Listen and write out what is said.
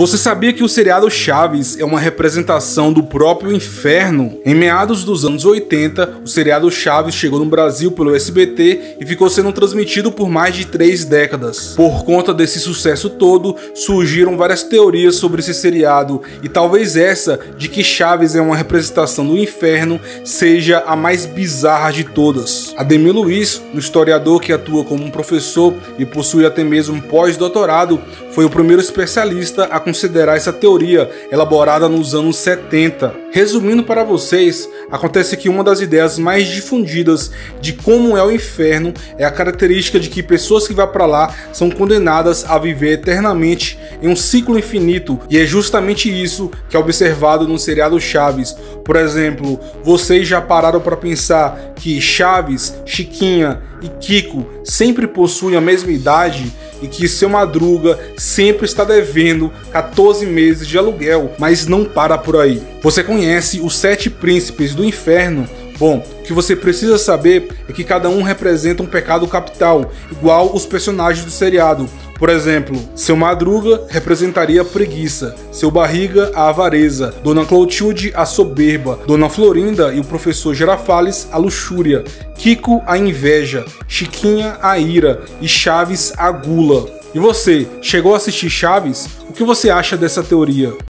Você sabia que o seriado Chaves é uma representação do próprio inferno? Em meados dos anos 80, o seriado Chaves chegou no Brasil pelo SBT e ficou sendo transmitido por mais de três décadas. Por conta desse sucesso todo, surgiram várias teorias sobre esse seriado e talvez essa de que Chaves é uma representação do inferno seja a mais bizarra de todas. Ademir Luiz, um historiador que atua como um professor e possui até mesmo um pós-doutorado, foi o primeiro especialista a considerar essa teoria elaborada nos anos 70. Resumindo para vocês, acontece que uma das ideias mais difundidas de como é o inferno é a característica de que pessoas que vão para lá são condenadas a viver eternamente em um ciclo infinito, e é justamente isso que é observado no seriado Chaves. Por exemplo, vocês já pararam para pensar que Chaves, Chiquinha e Kiko sempre possuem a mesma idade? e que seu Madruga sempre está devendo 14 meses de aluguel, mas não para por aí. Você conhece os sete príncipes do inferno? Bom, o que você precisa saber é que cada um representa um pecado capital, igual os personagens do seriado. Por exemplo, seu Madruga representaria a preguiça, seu Barriga a avareza, Dona Clotilde a soberba, Dona Florinda e o professor Girafales a luxúria, Kiko a inveja, Chiquinha a ira e Chaves a gula. E você, chegou a assistir Chaves? O que você acha dessa teoria?